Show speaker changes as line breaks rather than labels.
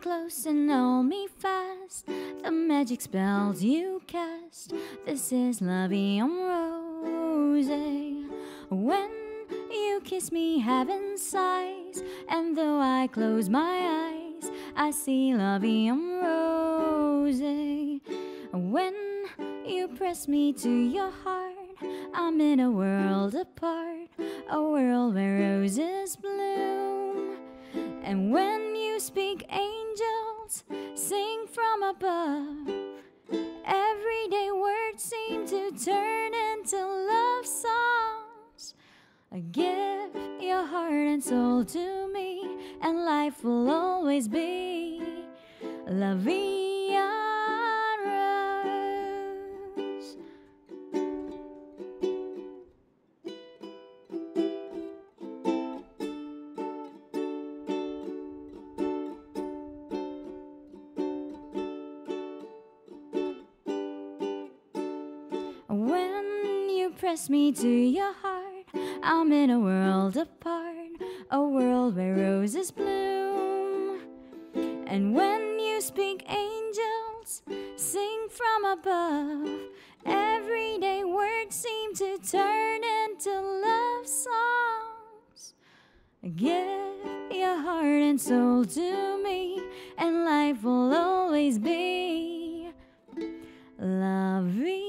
close and hold me fast. The magic spells you cast. This is Vie en Rose. When you kiss me, heaven sighs, and though I close my eyes, I see Vie en Rose. When you press me to your heart, I'm in a world apart, a world where roses bloom. And when you speak, angels sing from above. Everyday words seem to turn into love songs. Give your heart and soul to me, and life will always be La press me to your heart. I'm in a world apart, a world where roses bloom. And when you speak, angels sing from above. Everyday words seem to turn into love songs. Give your heart and soul to me, and life will always be loving.